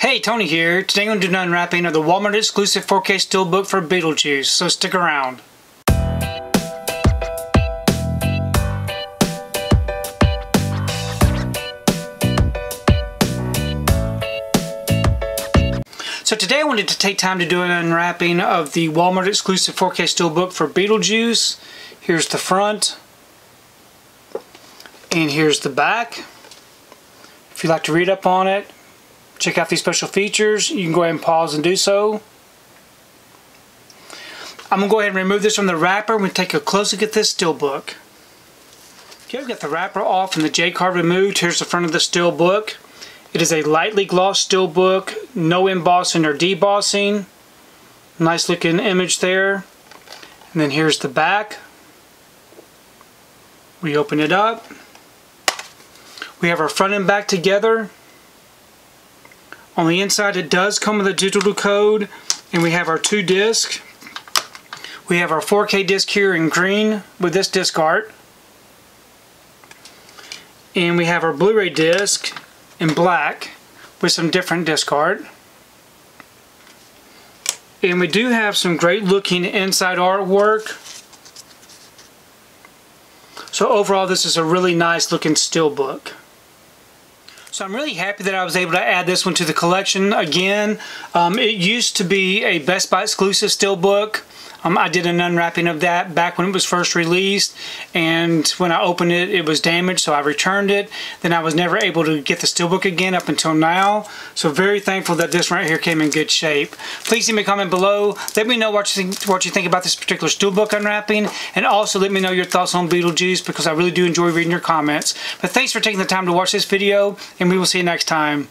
Hey, Tony here. Today I'm going to do an unwrapping of the Walmart exclusive 4K Steelbook for Beetlejuice, so stick around. So today I wanted to take time to do an unwrapping of the Walmart exclusive 4K Steelbook for Beetlejuice. Here's the front. And here's the back. If you'd like to read up on it, check out these special features, you can go ahead and pause and do so. I'm going to go ahead and remove this from the wrapper and take a close look at this steelbook. Okay, I've got the wrapper off and the J card removed. Here's the front of the steelbook. It is a lightly glossed steelbook, no embossing or debossing. Nice looking image there. And then here's the back. We open it up. We have our front and back together. On the inside it does come with a digital code and we have our two discs. We have our 4K disc here in green with this disc art. And we have our Blu-ray disc in black with some different disc art. And we do have some great looking inside artwork. So overall this is a really nice looking steelbook. So I'm really happy that I was able to add this one to the collection again. Um, it used to be a Best Buy exclusive steelbook. Um, I did an unwrapping of that back when it was first released and when I opened it it was damaged so I returned it. Then I was never able to get the steelbook again up until now. So very thankful that this right here came in good shape. Please leave me a comment below. Let me know what you think, what you think about this particular steelbook unwrapping and also let me know your thoughts on Beetlejuice because I really do enjoy reading your comments. But thanks for taking the time to watch this video and we will see you next time.